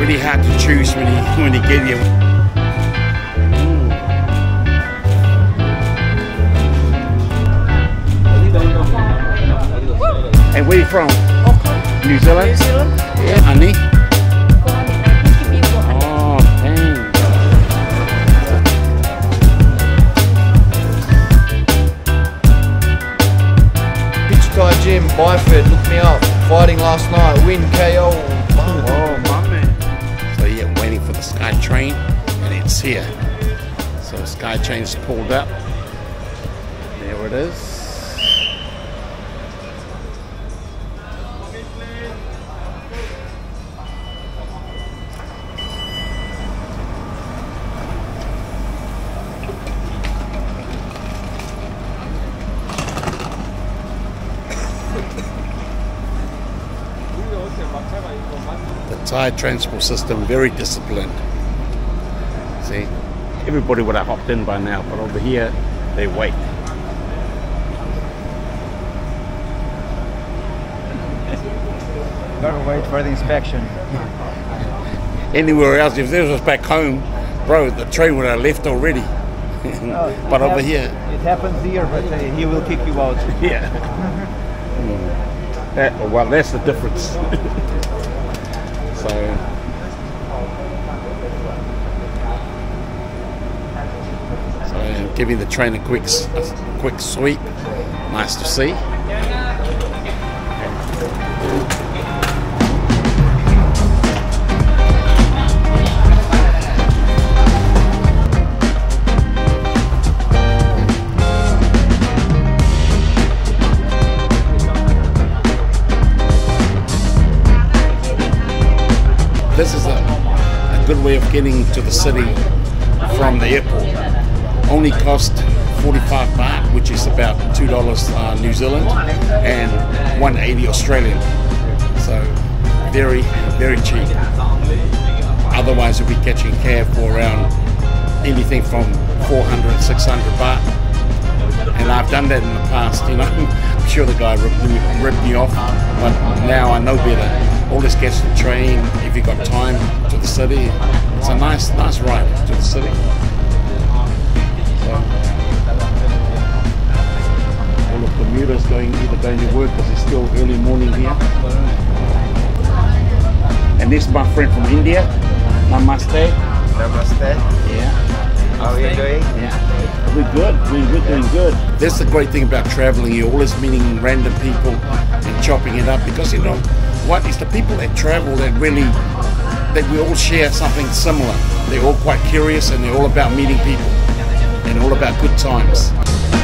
really hard to choose when you when you get here. And where you from? New Zealand? New Zealand. Yeah. Annie? Oh, dang. Pitcher Thai Gym, Byford, look me up. Fighting last night, win KO. Here. So Sky Train's pulled up. There it is. the Thai transport system very disciplined. See, everybody would have hopped in by now, but over here they wait. Gotta wait for the inspection. Anywhere else, if this was back home, bro, the train would have left already. but over here, It happens here, but uh, he will kick you out. yeah. Mm. That, well, that's the difference. so. So giving the train a quick, a quick sweep. Nice to see. This is a, a good way of getting to the city from the airport. Only cost 45 baht, which is about $2 uh, New Zealand and 180 Australian. So very, very cheap. Otherwise, you'll be catching cab for around anything from 400, 600 baht. And I've done that in the past, you know. I'm sure the guy ripped me, ripped me off, but now I know better. All this gets the train if you've got time to the city. It's a nice, nice ride to the city. So, all of the commuters going either going to work because it's still early morning here. And this is my friend from India. Namaste. Namaste. Yeah. How are you doing? Yeah, we're good. We, we're doing good. That's the great thing about traveling. You're always meeting random people and chopping it up because you know what is the people that travel that really that we all share something similar. They're all quite curious and they're all about meeting people and all about good times.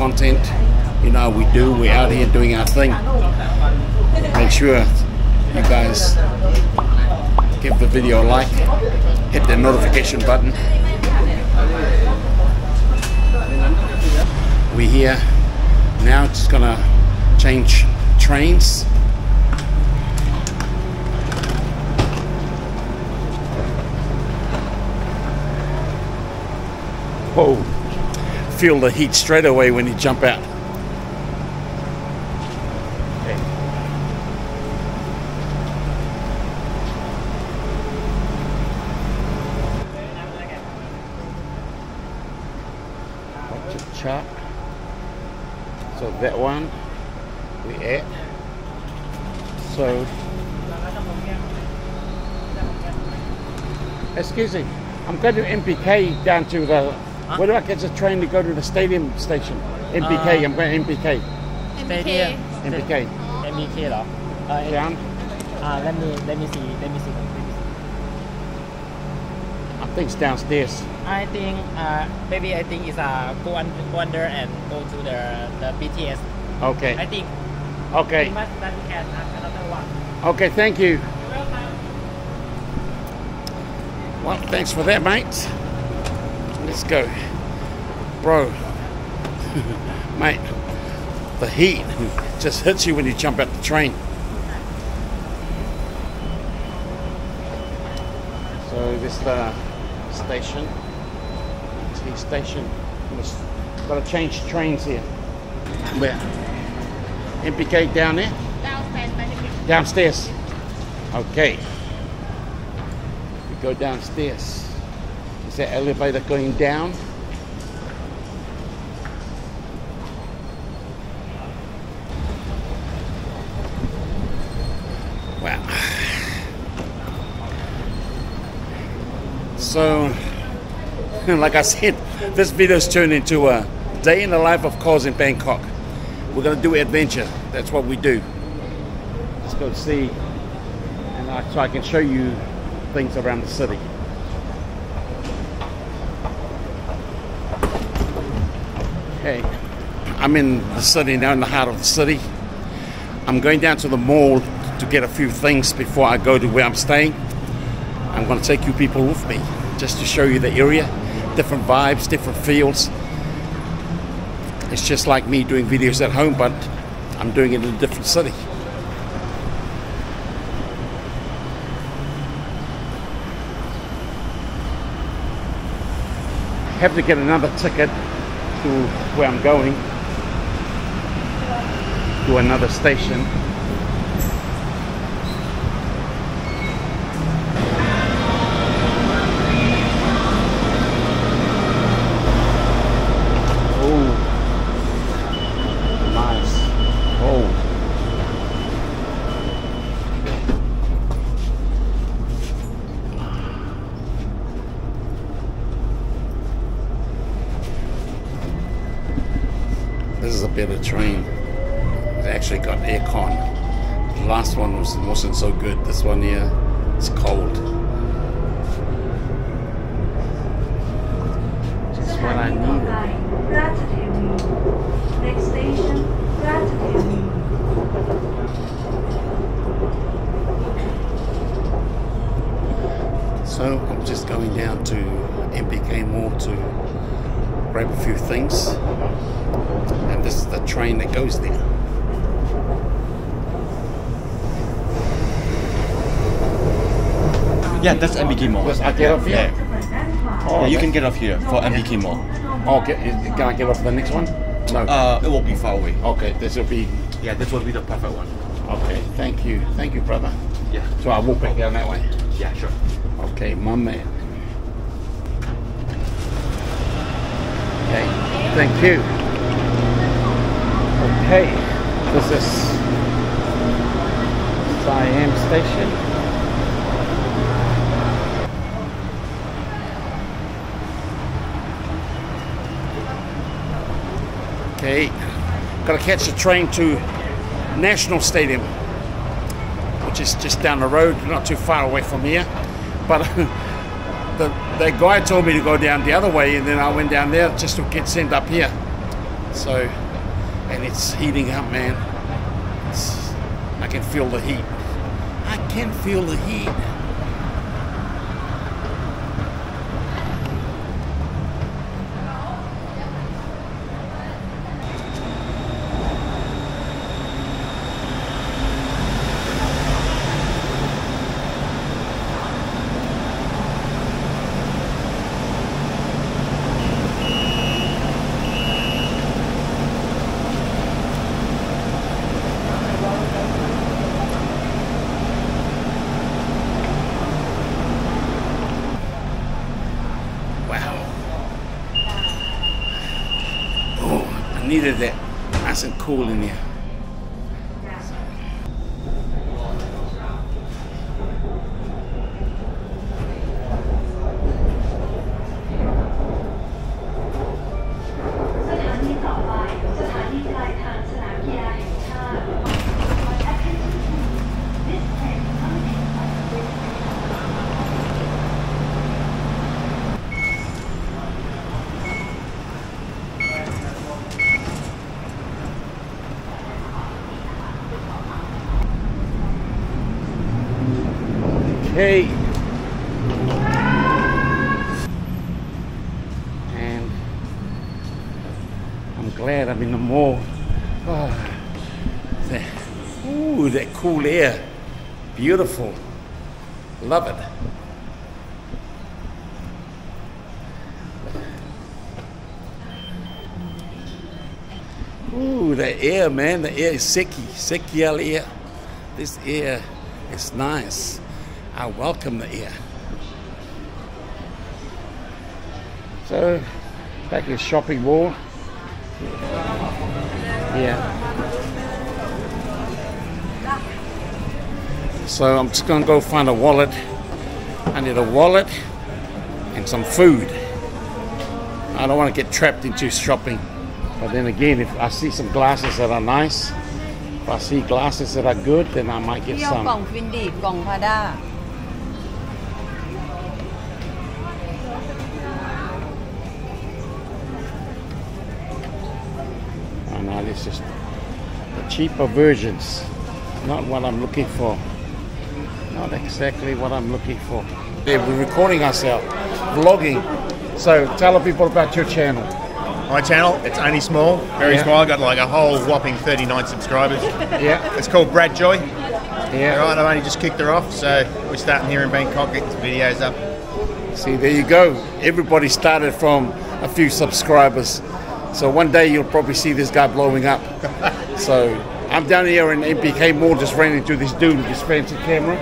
Content. You know we do. We're out here doing our thing. Make sure you guys give the video a like, hit the notification button. We're here now. Just gonna change trains. Whoa. Feel the heat straight away when you jump out. So that one we at. So excuse me, I'm going to MBK down to the. Huh? do I catch a train to go to the stadium station? MBK. uh, uh-huh. I'm going MBK. Stadium. MBK. MBK. เหรอ uh, Down. Uh, let me let me see let me see. Let me see. I think it's downstairs. I think uh, maybe I think it's uh, go, un- go under and go to the the BTS. Okay. I think. Okay. We must then can have another one. Okay, thank you. Well, thanks for that, mate. Let's go. Bro, mate, the heat just hits you when you jump out the train. So this is the station. T station. Just gotta change trains here. Where? MBK down there? Downstairs. Downstairs. Okay. We go downstairs. Is that elevator going down? Wow. So, like I said, this video's turned into a day in the life of Kos in Bangkok. We're gonna do adventure. That's what we do. Let's go see, and I, so I can show you things around the city. Okay, I'm in the city now, in the heart of the city. I'm going down to the mall to get a few things before I go to where I'm staying. I'm going to take you people with me just to show you the area, different vibes, different feels. It's just like me doing videos at home, but I'm doing it in a different city. Have to get another ticket to where I'm going to another station. It's cold. Just what I needed. Next station, Ratchathewi. So I'm just going down to MBK Mall to grab a few things. And this is the train that goes there. Yeah, that's MBK Mall. Yes, I get off here? Yeah, you can get off here for MBK Mall. Oh, get, can I get off the next one? No. Uh, it will be far away. okay, this will be. Yeah, this will be the perfect one. Okay, thank you. Thank you, brother. Yeah. So I walk back down that way. Yeah, sure. Okay, my man. Okay, thank you. Okay, this is Siam Station. Okay, gotta catch the train to National Stadium which is just down the road, not too far away from here. But the, the guy told me to go down the other way, and then I went down there just to get sent up here. So, and it's heating up, man. It's, I can feel the heat. I can feel the heat. Wow. Oh, I needed that. Nice and cool in here. Man. The air is sicky. Sicky air. This air is nice. I welcome the air. So, back in shopping mall. Yeah. So I'm just gonna go find a wallet. I need a wallet and some food. I don't want to get trapped into shopping. But then again, if I see some glasses that are nice, if I see glasses that are good, then I might get พี่เอา some. กล่องฟินดีกล่องพาด้า Oh no, this is the cheaper versions. Not what I'm looking for. Not exactly what I'm looking for. Yeah, we're recording ourselves, vlogging. So tell the people about your channel. My channel, it's only small, very Yeah. small. I got like a whole whopping 39 subscribers. Yeah, It's called Brad Joy. yeah. All right, I've only just kicked her off, so we're starting here in Bangkok, getting some videos up. See, there you go. Everybody started from a few subscribers. So one day you'll probably see this guy blowing up. so I'm down here in MBK Mall, just ran into this dude with this fancy camera.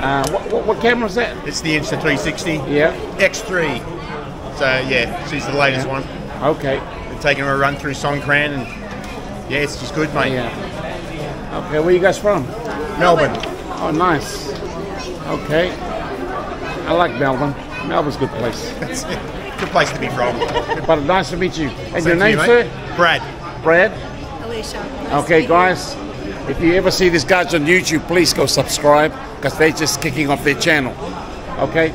Uh, what, what, what camera is that? It's the Insta360 Yeah. X3. So yeah, she's the latest one. Okay. Been taking her a run through Songkran, and yeah, it's just good, mate. Yeah. Okay, where you guys from? Melbourne. Oh, nice. Okay. I like Melbourne. Melbourne's a good place. It's a good place to be from. But nice to meet you. And your Same to name, you, sir? Brad. Brad? Alicia Okay, guys, if you ever see these guys on YouTube, please go subscribe because they're just kicking off their channel. Okay?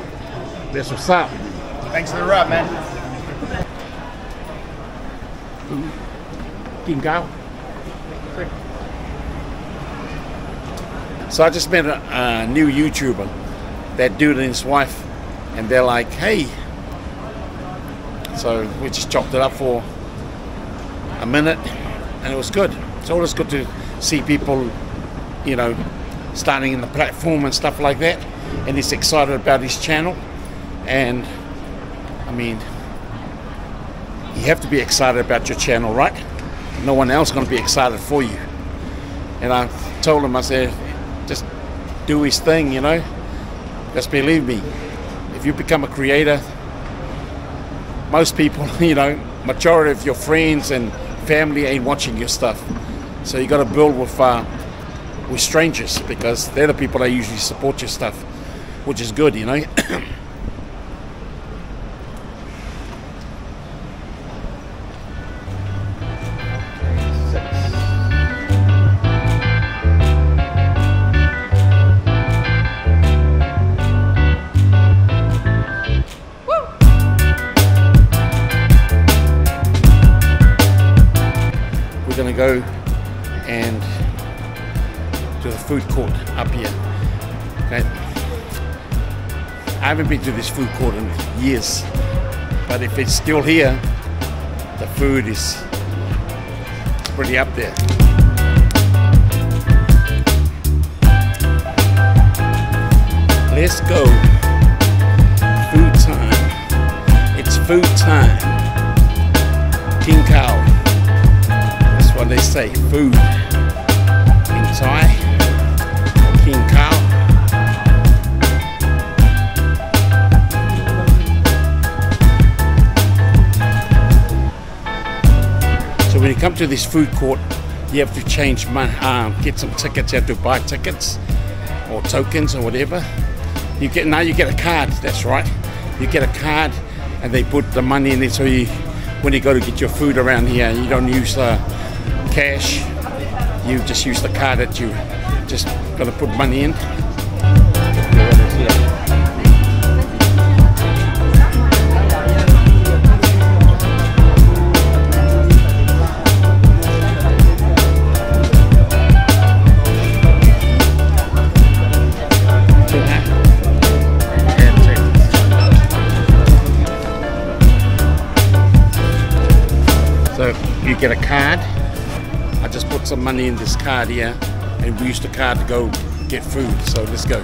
That's what's up. Thanks for the rub, man. So I just met a, a new YouTuber, that dude and his wife, and they're like, hey. So we just chopped it up for a minute, and it was good. It's always good to see people, you know, starting in the platform and stuff like that. And he's excited about his channel, and I mean, you have to be excited about your channel, right? No one else going to be excited for you. And I told him, I said, just do his thing, you know. Just believe me. If you become a creator, most people, you know, majority of your friends and family ain't watching your stuff. So you got to build with uh, with strangers because they're the people that usually support your stuff, which is good, you know. and to the food court up here. Okay. I haven't been to this food court in years, but if it's still here, the food is pretty up there. Let's go. Food time. It's food time. King Cow. They say. Food. In Thai. King Cow. So when you come to this food court, you have to change money, get some tickets. You have to buy tickets or tokens or whatever. You get now you get a card. That's right. You get a card, and they put the money in it. So you, when you go to get your food around here, you don't use uh, cash. You just use the card that you just got to put money in. So you get a card some money in this card here, and we use the card to go get food. So let's go.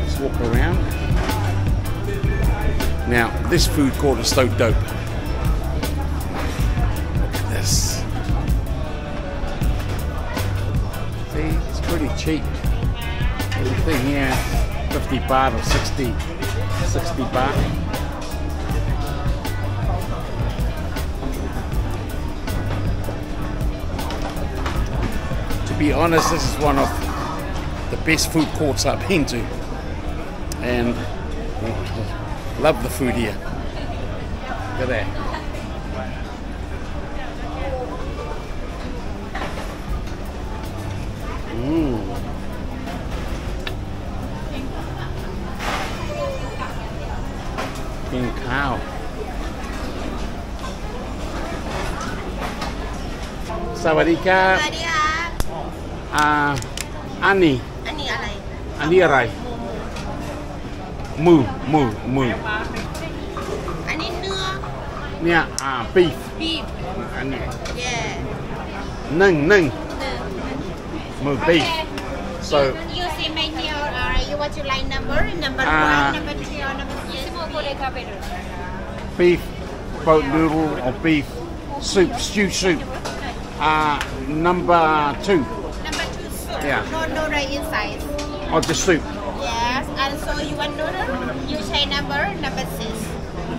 Let's walk around. Now, this food court is so dope. Look at this. See, it's pretty cheap. Everything here, 50 baht or 60, 60 baht. Be honest, this is one of the best food courts I've been to. And oh, love the food here. Look at that. Mmm. กิน อ่าอันนี้อันนี้อะไร อันนี้อะไร มือมือมืออันนี้เนื้อเนี่ยอ่า beef บีฟอันนี้เย่หนึ่งหนึ่งเนื้อมือ beef so you see menu or you want to like number number Ah. one number two or number three beef boat noodle or beef soup, stew soup. Uh, number two, number two soup Yeah. No noodle inside. Oh, the soup. Yes, and so you want noodle, you say number number six.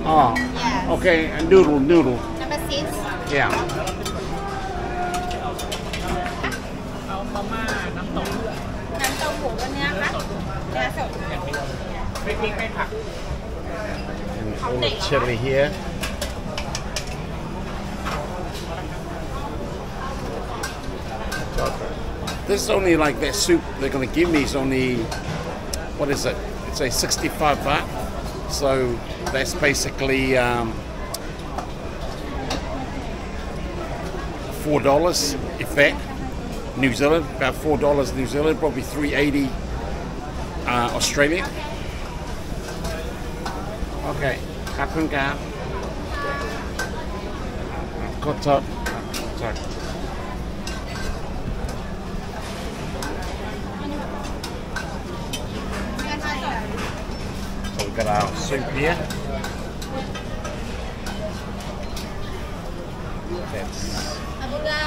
Oh. Yes. Okay, and noodle, noodle. Number six. Yeah. And all the chili here. Chocolate. This is only like their soup they're going to give me is only, what is it? It's a 65 baht. So that's basically um, $4 if that. New Zealand, about four dollars New Zealand, probably three eighty uh, Australia. Okay, Kapungam. Got up. We've got our soup here. That's อาบูดา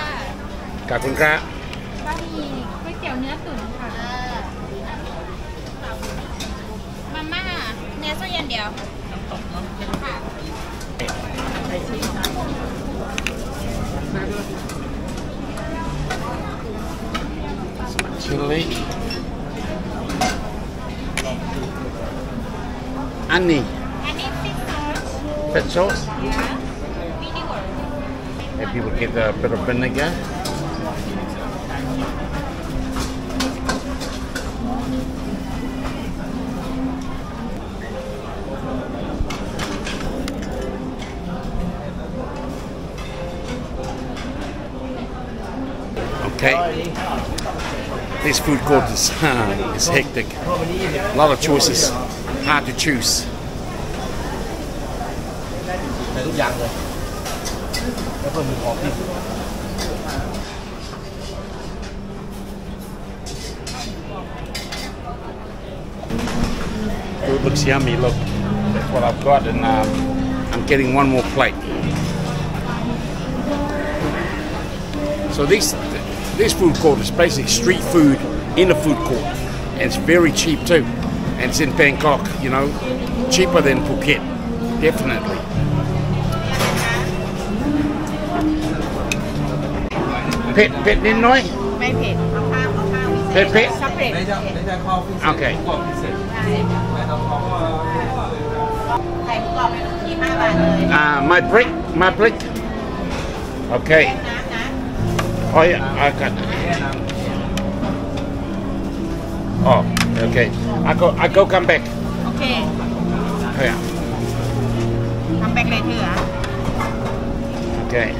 ขอบคุณครับบะหมี่ก๋วยเตี๋ยวเนื้อตุ๋นค่ะมาม่าเนื้อส้มอย่างเดียวค่ะ chili. Annie. Annie pet sauce. Yeah. Vinegar. Maybe we'll get a bit of vinegar. Okay. This food court is, uh, is hectic. A lot of choices Hard to choose. แต่ทุกอย่างเลย แล้วเพิ่มมีของพี่ Food looks yummy. Look, that's what I've got, and um, I'm getting one more plate. So this this food court is basically street food in a food court, and it's very cheap too. and it's in Bangkok, you know, cheaper than Phuket, definitely. Pet, pet then noi? Pet, pet? Okay. Uh, my brick, my brick. Okay. Oh yeah, I okay. Okay. I go I go come back. Okay. Yeah. Come back later. Huh? Okay.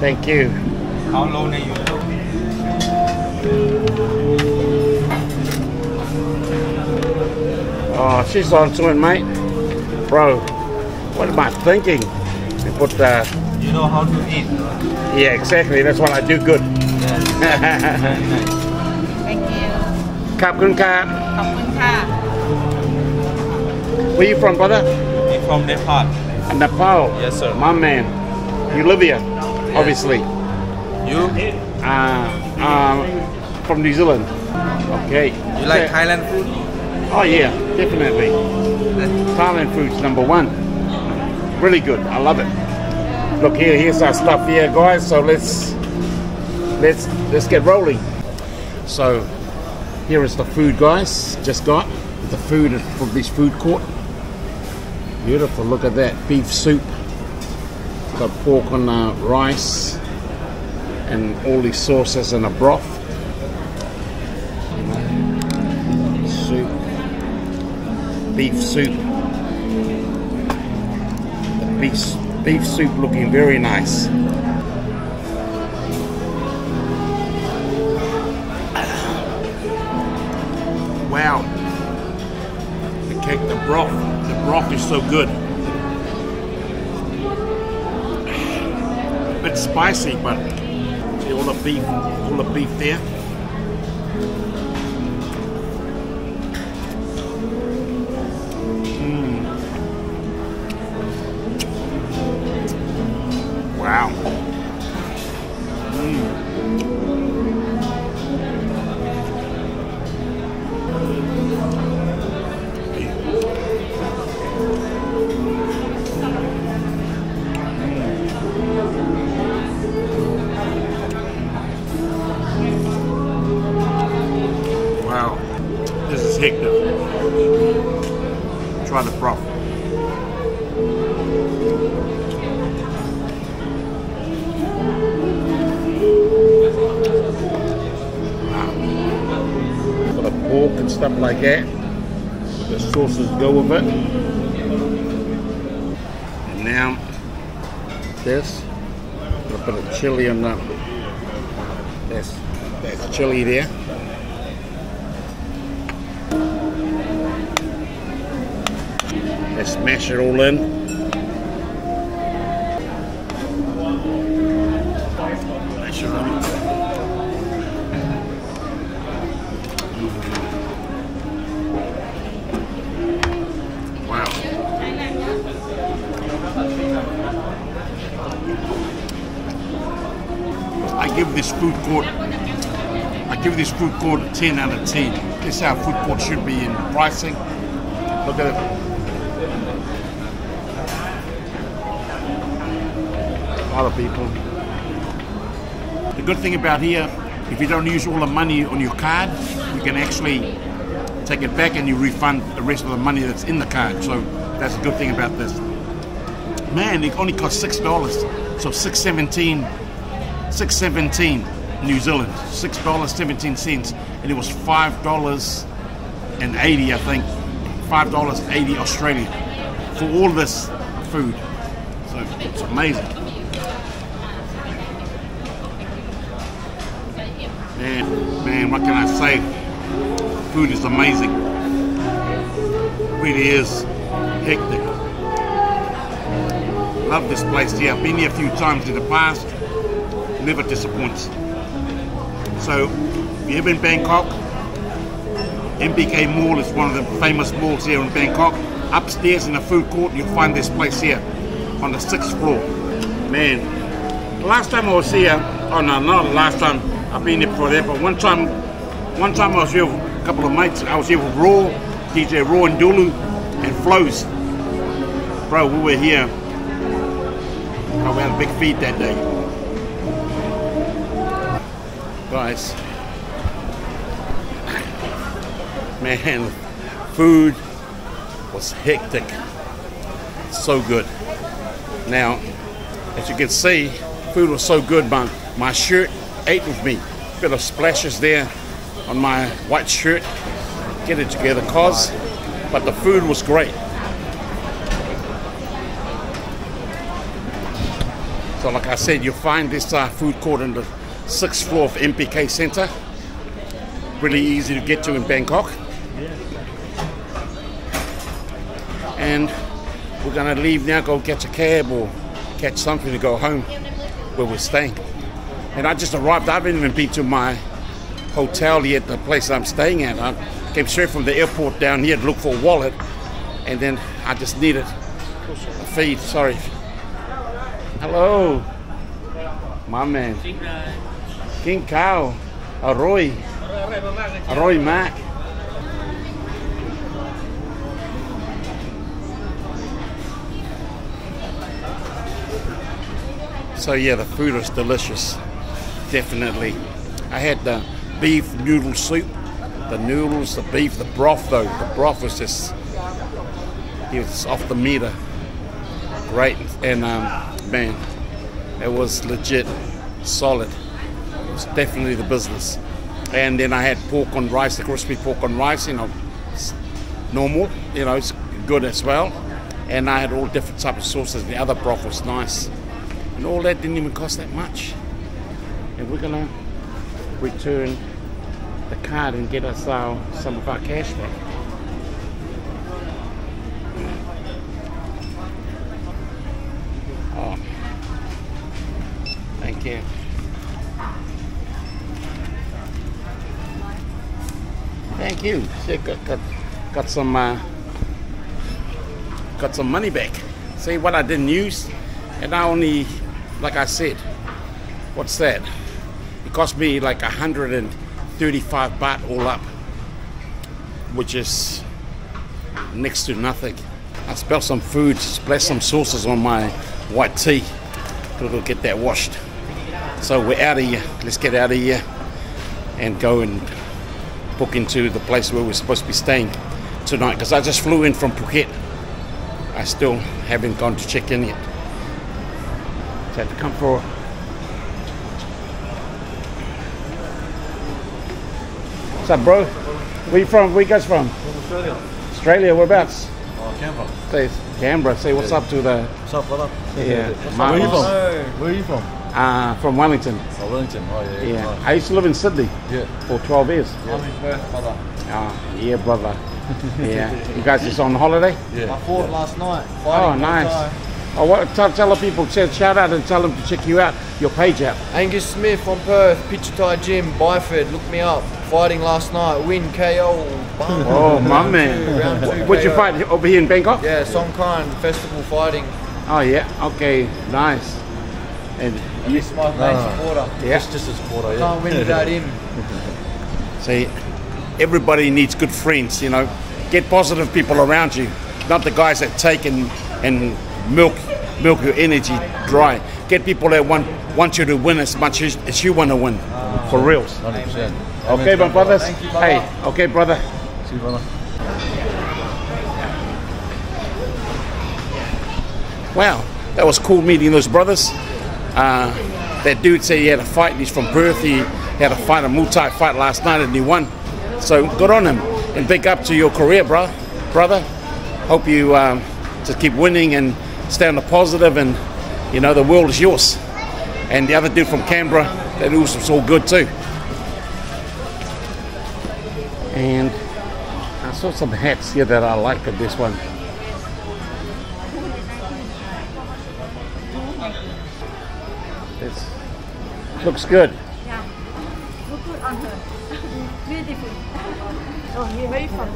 Thank you. How long are you Oh, she's on to it, mate. Bro, what am I thinking? You put uh, You know how to eat. Yeah, exactly. That's what I do good. ขอบคุณครับ ขอบคุณค่ะ Where you from, brother? Me from Nepal. Nepal. Yes, sir. My man. You live here, obviously. You? Uh, uh, from New Zealand. Okay. You like Thailand food? Oh yeah, definitely. Thailand food's number one. Really good. I love it. Look here, here's our stuff here, guys. So let's let's let's get rolling. So here is the food, guys. Just got the food from this food court. Beautiful. Look at that beef soup. Got pork on uh, rice and all these sauces and a broth. Soup beef soup. The beef, beef soup looking very nice. Wow. The cake, the broth, the broth is so good. It's spicy, but see all the beef, all the beef there. Stuff like that. The sauces go with it. And now this, a bit of chili on the. That's, that's chili there. Let's smash it all in. food court, I give this food court a 10 out of 10. This is how food court should be in pricing. Look at it. A lot of people. The good thing about here, if you don't use all the money on your card, you can actually take it back and you refund the rest of the money that's in the card. So that's a good thing about this. Man, it only cost six dollars, so six seventeen. dollars 6.17 New Zealand, six dollars seventeen cents, and it was five dollars and eighty, I think, five dollars eighty Australian for all this food. So it's amazing. Man, man, what can I say? Food is amazing. Really is hectic. Love this place here. I've been here a few times in the past. Never disappoints. So, if you're ever in Bangkok, MBK Mall is one of the famous malls here in Bangkok. Upstairs in the food court, you'll find this place here on the sixth floor. Man, last time I was here, oh no, not last time. I've been here before but One time, one time I was here with a couple of mates. I was here with Raw, DJ Raw and Dulu, and Flows. Bro, we were here. Oh, we had a big feed that day. Guys, man, food was hectic. So good. Now, as you can see, food was so good, man. My shirt ate with me. Bit of splashes there on my white shirt. Get it together, cause. But the food was great. So, like I said, you'll find this uh, food court in the sixth floor of MBK Center. Really easy to get to in Bangkok. And we're gonna leave now, go catch a cab or catch something to go home where we're staying. And I just arrived. I haven't even been to my hotel yet, the place I'm staying at. I came straight from the airport down here to look for a wallet, and then I just needed a feed. Sorry. Hello, my man. King Cow, Aroy, Aroy Mac. So yeah, the food was delicious, definitely. I had the beef noodle soup, the noodles, the beef, the broth though. The broth was just, it was off the meter. Great, and um, man, it was legit, solid. It was definitely the business. And then I had pork on rice, the crispy pork on rice, you know, normal, you know, it's good as well. And I had all different type of sauces. The other broth was nice. And all that didn't even cost that much. And we're gonna return the card and get us our, some of our cash back. Oh, thank you. You. See, got, got, got some uh, got some money back. See what I didn't use, and I only, like I said, what's that? It cost me like 135 baht all up, which is next to nothing. I spilled some food, splashed some sauces on my white tea. Gotta go get that washed. So we're out of here. Let's get out of here and go and book into the place where we're supposed to be staying tonight. Because I just flew in from Phuket. I still haven't gone to check in yet. So I have to come for What's up, bro? Where you from? Where you guys from? From Australia. Australia, whereabouts? Oh, Canberra. Say Canberra. Say what's up to the What's up, brother? yeah. Where are you from? Where are you from? Uh, from Wellington. Oh, Wellington. Oh, yeah. Yeah. Nice. I used to live in Sydney Yeah. for 12 years. I'm in Perth, brother. Oh, yeah, brother. yeah. You guys just on holiday? Yeah. I fought last night. Oh, nice. Muay Thai. Oh, what, tell, tell the people, shout shout out and tell them to check you out, your page out. Angus Smith from Perth, Pitcher Thai Gym, Byford, look me up. Fighting last night, win KO. Bum. Oh, my man. Round two What'd you fight over here in Bangkok? Yeah, Songkran Festival fighting. Oh, yeah. Okay, nice. And Ah, you, He's my main supporter. yeah. It's just a supporter, yeah. Can't win without him. See, everybody needs good friends, you know. Get positive people around you, not the guys that take and, and milk milk your energy dry. Get people that want want you to win as much as, as you want to win, ah, for reals. 100%. Okay, my brothers. Thank you, brother. Hey, okay, brother. See you, brother. Wow, that was cool meeting those brothers. Uh, that dude said he had a fight. He's from Perth. He had a fight, a Muay Thai fight last night, and he won. So good on him, and big up to your career, bro, brother. Hope you um, just keep winning and stay on the positive, and you know the world is yours. And the other dude from Canberra, that was was all good too. And I saw some hats here that I like of this one. Looks good. Yeah. Look good on her. Beautiful. Oh, you where you from?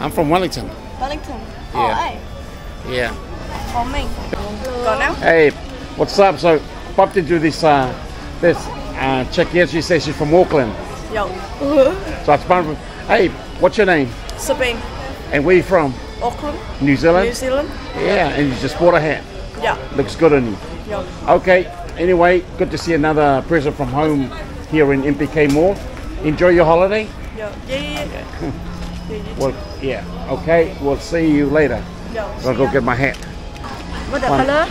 I'm from Wellington. Wellington. Yeah. Yeah. Của mình. Còn nào? Hey, what's up? So, popped into this uh, this uh, chick here. She says she's from Auckland. Yo. So it's fun. Hey, what's your name? Sabine. And where you from? Auckland. New Zealand. New Zealand. Yeah, and you just bought a hat. Yeah. Looks good on you. Yo. Okay. Anyway, good to see another present from home here in MBK Mall. Enjoy your holiday. Yeah, yeah, yeah. yeah, yeah. Well, yeah. Okay. We'll see you later. Yo. I'll go get my hat. What the One. color?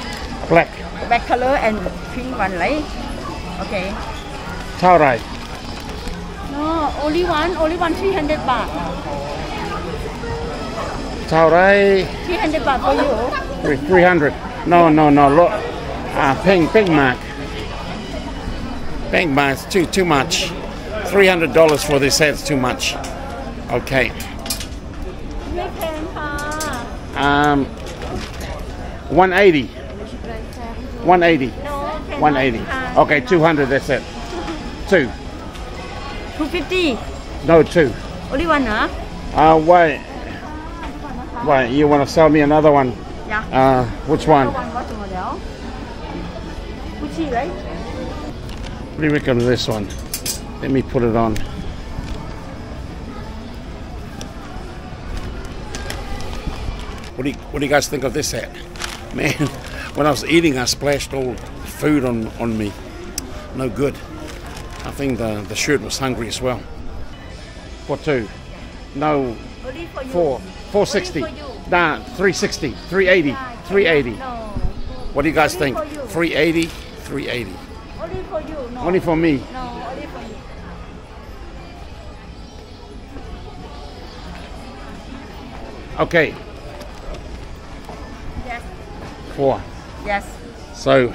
Black. Black color and pink one, right? Okay. Taurai. No, only one, only one 300 baht. Taurai. 300 baht for you. 300. No, no, no. Look. Ah, pink, big Mac. Big Mac's too, too much. $300 for this head's too much. Okay. Um, 180. 180. 180. Okay, 200, that's it. Two. 250. No, two. Only one, huh? Uh, wait. Wait, you want to sell me another one? Yeah. Uh, which one? One water model. Gucci, right? What do you reckon of this one? Let me put it on. What do you What do you guys think of this hat? Man, when I was eating, I splashed all food on on me. No good. I think the the shirt was hungry as well. What two? No, Only for you. four. 460. Only for you. Nah, 360. 380. 380. What do you guys think? for you. 380. 380. Only for you. No. Only for me. No, only for you. Okay, Yes. four. Yes. So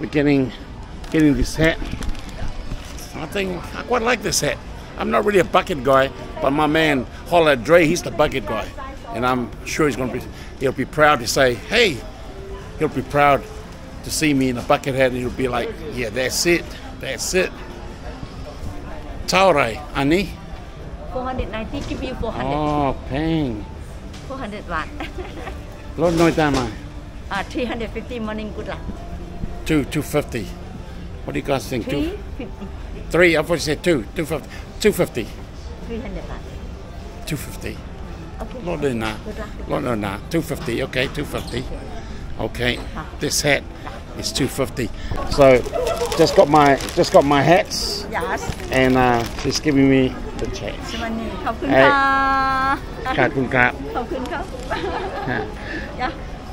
we're getting getting this hat. I think I quite like this hat. I'm not really a bucket guy, but my man Holler Dre, he's the bucket guy, and I'm sure he's gonna be he'll be proud to say, hey, he'll be proud to see me in a bucket hat, he'll be like, yeah, that's it, that's it. Taurai, Ani? 490, give you 400. Oh, paying. 400 baht. Lord Noi Tama? Uh, ah, 350 morning, good luck. Two, 250. What do you guys think? 350. Two, three, I thought you said two, 250. 250. 300 baht. 250. Okay. Lord Noi Na. Lord Noi Na. 250, okay, 250. Okay, uh-huh. this hat. It's 250. So just got my just got my hats. Yes. And uh, she's giving me the check. Yeah.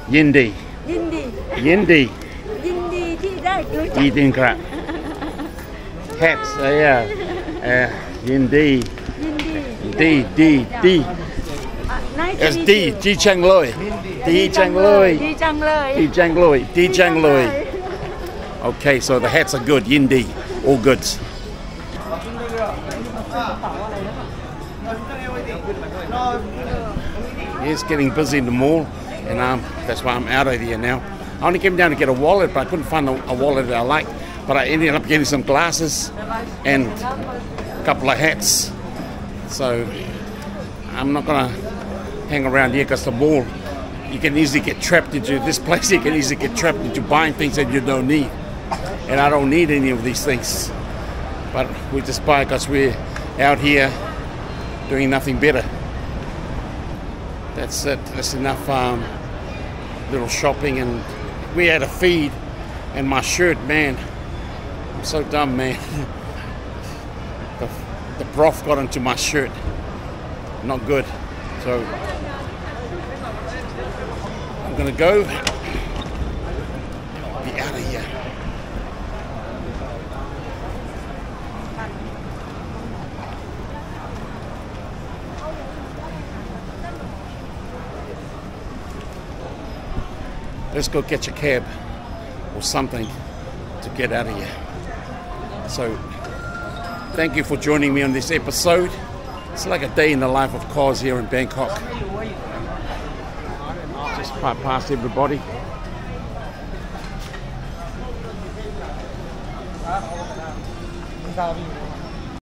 Yindi. Yindi. Yindi. Yindi ที่ได้รู้จัก Yindi Hats. Uh, yeah. Uh, Yindi. Yindi. D D D. It's D, Di Cheng Lui. Di Cheng Lui. Di Cheng Lui. Di Cheng Lui. Okay, so the hats are good. Yin Di. All goods. Yeah, it's getting busy in the mall, and um, that's why I'm out of here now. I only came down to get a wallet, but I couldn't find a, a wallet that I liked. But I ended up getting some glasses and a couple of hats. So I'm not gonna hang around here because the mall, you can easily get trapped into this place. You can easily get trapped into buying things that you don't need, and I don't need any of these things. But we just buy because we're out here doing nothing better. That's it. That's enough um, little shopping, and we had a feed, and my shirt, man. I'm so dumb, man. the, the broth got into my shirt. Not good. So I'm gonna go. Be out of here. Let's go catch a cab or something to get out of here. So, thank you for joining me on this episode. It's like a day in the life of Kos here in Bangkok. Just pa- past everybody.